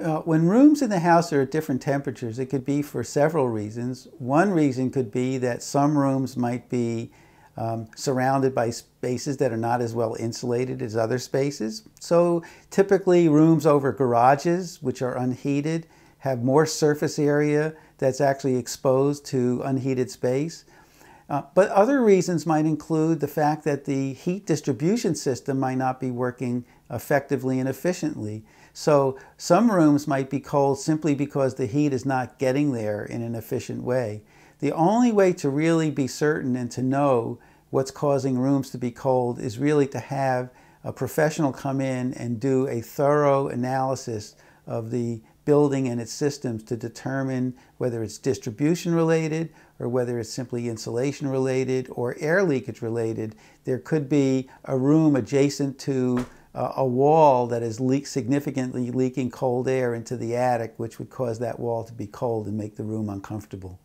Uh, when rooms in the house are at different temperatures, it could be for several reasons. One reason could be that some rooms might be um, surrounded by spaces that are not as well insulated as other spaces. So typically rooms over garages, which are unheated, have more surface area that's actually exposed to unheated space. Uh, but other reasons might include the fact that the heat distribution system might not be working effectively and efficiently. So some rooms might be cold simply because the heat is not getting there in an efficient way. The only way to really be certain and to know what's causing rooms to be cold is really to have a professional come in and do a thorough analysis of the building and its systems to determine whether it's distribution related or whether it's simply insulation related or air leakage related. There could be a room adjacent to uh, a wall that is leak significantly leaking cold air into the attic, which would cause that wall to be cold and make the room uncomfortable.